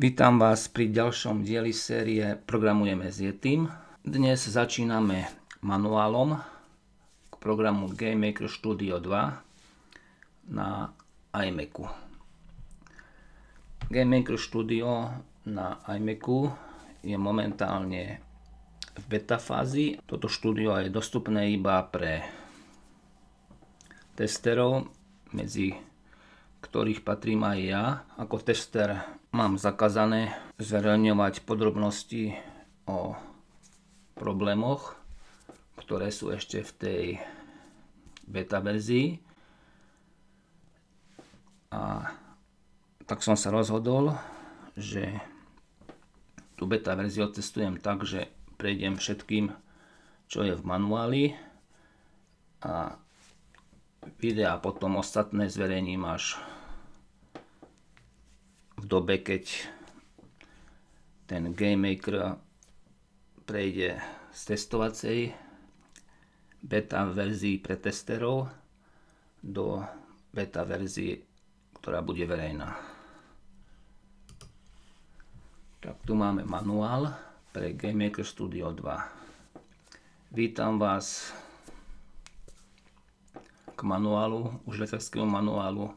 Vítam vás pri ďalšom dieli série Programujeme s Yetim. Dnes začíname manuálom k programu GameMaker Studio 2 na iMacu. GameMaker Studio na iMacu je momentálne v beta fázi. Toto štúdio je dostupné iba pre testerov, medzi ktorých patrím aj ja. Ako tester mám zakázané zverejňovať podrobnosti o problémoch, ktoré sú ešte v tej beta verzii. A tak som sa rozhodol, že tú beta verziu testujem tak, že prejdem všetkým, čo je v manuáli a videa potom ostatné zverejním až dobe, keď ten GameMaker prejde z testovacej beta verzii pre testerov do beta verzii, ktorá bude verejná. Tak tu máme manuál pre GameMaker Studio 2. Vítam vás k manuálu, užívateľskému manuálu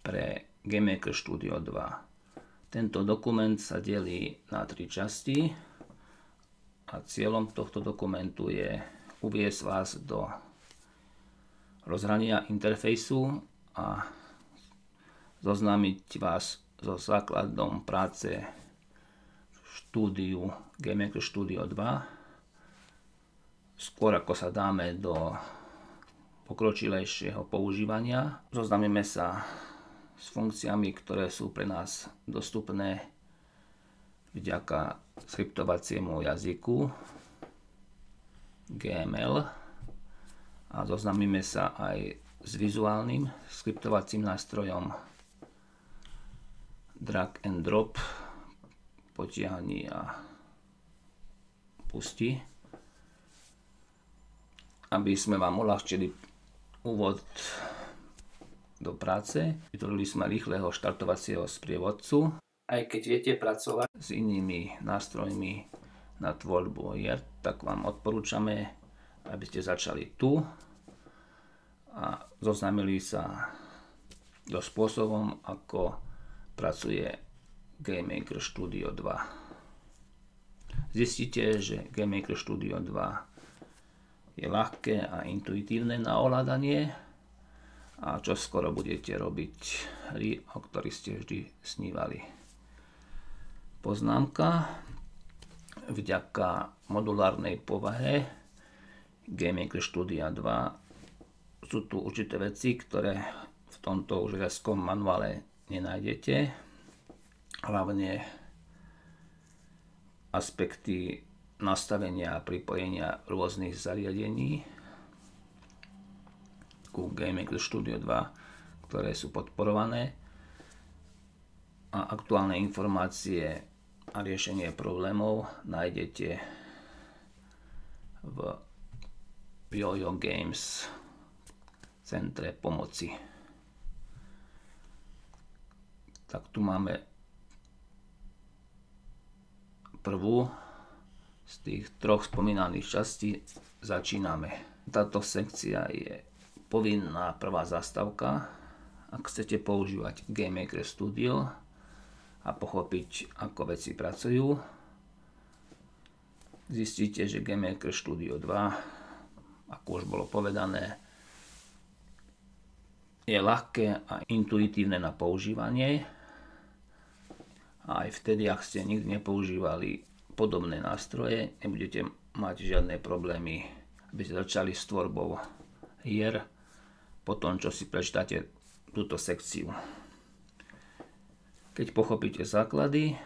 pre GameMaker Studio 2. Tento dokument sa delí na tri časti a cieľom tohto dokumentu je uviesť vás do rozhrania interfejsu a zoznámiť vás so základom práce štúdiu GameMaker Studio 2 skôr ako sa dáme do pokročilejšieho používania. Zoznámime sa s funkciami, ktoré sú pre nás dostupné vďaka skriptovaciemu jazyku GML a zoznámime sa aj s vizuálnym skriptovacím nástrojom. Drag and drop potiahni a pusti. Aby sme vám uľahčili úvod do práce. Vytvorili sme rýchleho štartovacieho sprievodcu. Aj keď viete pracovať s inými nástrojmi na tvorbu hier, tak vám odporúčame, aby ste začali tu a zoznámili sa so spôsobom, ako pracuje GameMaker Studio 2. Zistíte, že GameMaker Studio 2 je ľahké a intuitívne na ovládanie a čo skoro budete robiť hry, o ktorých ste vždy snívali. Poznámka. Vďaka modulárnej povahe GameMaker Studia 2 sú tu určité veci, ktoré v tomto užívateľskom manuále nenájdete. Hlavne aspekty nastavenia a pripojenia rôznych zariadení ku GameMaker Studio 2, ktoré sú podporované a aktuálne informácie a riešenie problémov nájdete v YoYo Games centre pomoci. Tak tu máme prvú z tých troch spomínaných častí začíname. Táto sekcia je povinná prvá zastavka, ak chcete používať GameMaker Studio a pochopiť, ako veci pracujú. Zistíte, že GameMaker Studio 2, ako už bolo povedané, je ľahké a intuitívne na používanie. A aj vtedy, ak ste nikdy nepoužívali podobné nástroje, nebudete mať žiadne problémy, aby ste začali s tvorbou hier po tom, čo si prečítate túto sekciu. Keď pochopíte základy,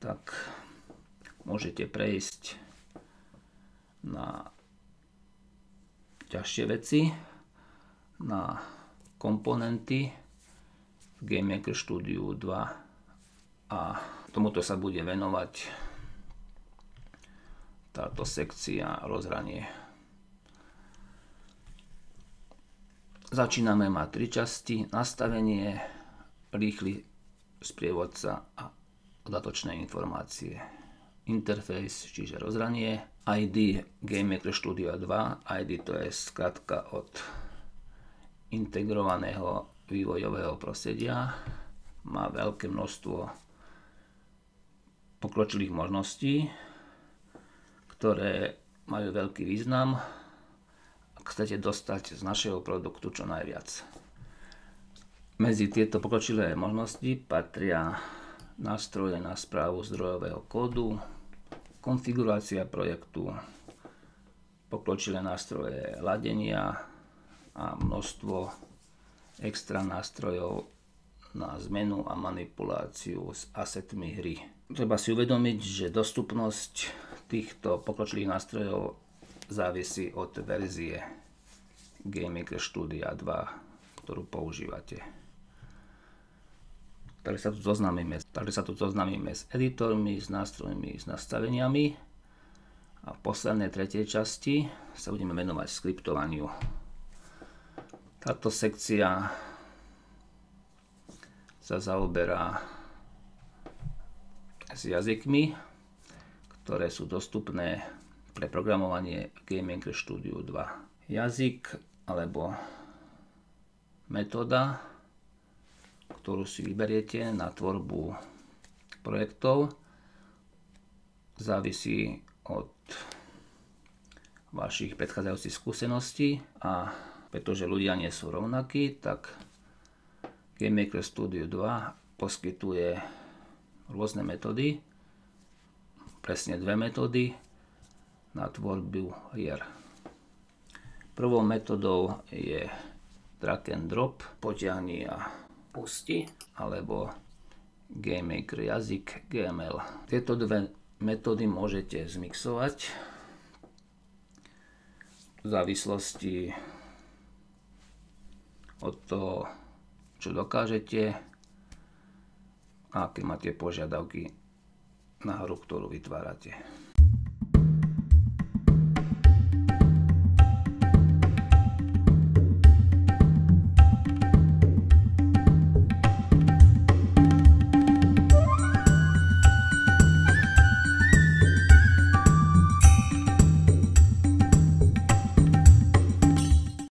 tak môžete prejsť na ťažšie veci, na komponenty v GameMaker Studio 2 a tomuto sa bude venovať táto sekcia rozhranie. Začíname mať tri časti, nastavenie, rýchly sprievodca a dodatočné informácie. Interface, čiže rozhranie, ID GameMaker Studio 2, ID to je skratka od integrovaného vývojového prostredia, má veľké množstvo pokročilých možností, ktoré majú veľký význam, chcete dostať z našeho produktu čo najviac. Medzi tieto pokročilé možnosti patria nástroje na správu zdrojového kódu, konfigurácia projektu, pokročilé nástroje ladenia a množstvo extra nástrojov na zmenu a manipuláciu s asetmi hry. Treba si uvedomiť, že dostupnosť týchto pokročilých nástrojov závisí od verzie GameMaker Studia 2, ktorú používate. Takže sa tu zoznamíme s editormi, s nástrojmi, s nastaveniami a v poslednej tretej časti sa budeme venovať skriptovaniu. Táto sekcia sa zaoberá s jazykmi, ktoré sú dostupné pre programovanie GameMaker Studio 2. Jazyk alebo metóda ktorú si vyberiete na tvorbu projektov, závisí od vašich predchádzajúcich skúseností a pretože ľudia nie sú rovnakí, tak GameMaker Studio 2 poskytuje rôzne metódy, presne dve metódy na tvorbu hier. Prvou metodou je drag and drop, potiahni a pusti alebo GameMaker jazyk GML. Tieto dve metódy môžete zmixovať v závislosti od toho, čo dokážete a aké máte požiadavky na hru, ktorú vytvárate.